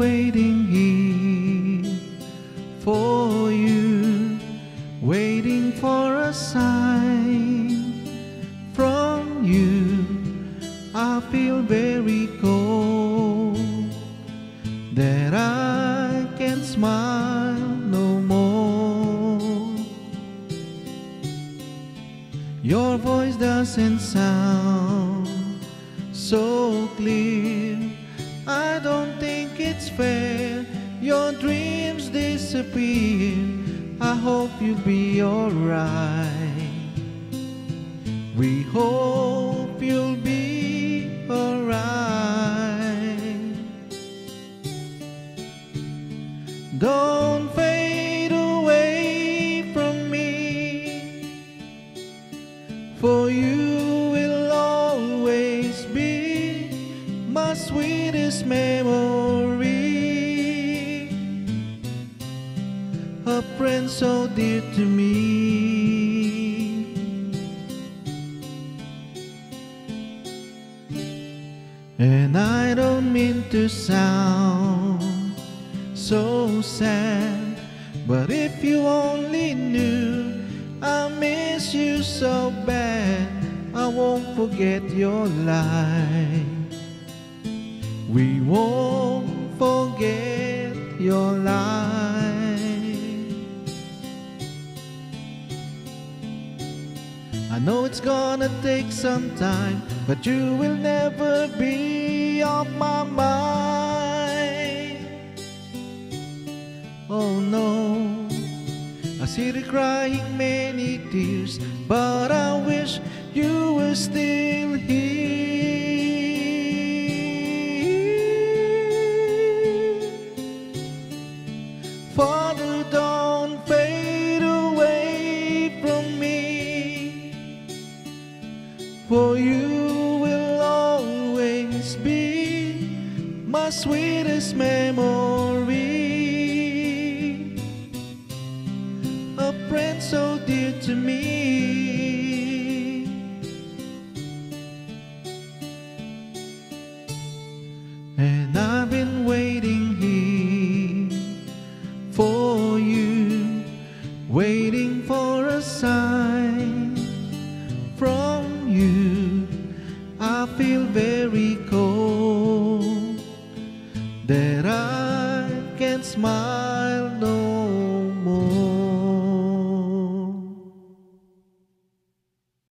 waiting here for you, waiting for a sign from you. I feel very cold that I can't smile no more. Your voice doesn't sound so clear. I don't think it's fair. Your dreams disappear. I hope you'll be alright. We hope sweetest memory. A friend so dear to me. And I don't mean to sound so sad, but if you only knew I miss you so bad, I won't forget your light. We won't forget your light. I know it's gonna take some time, but you will never be off my mind. Oh no, I see you crying many tears, but I you will always be my sweetest memory. A friend so dear to me. And I've been waiting here for you, waiting for a sign feel very cold. That I can smile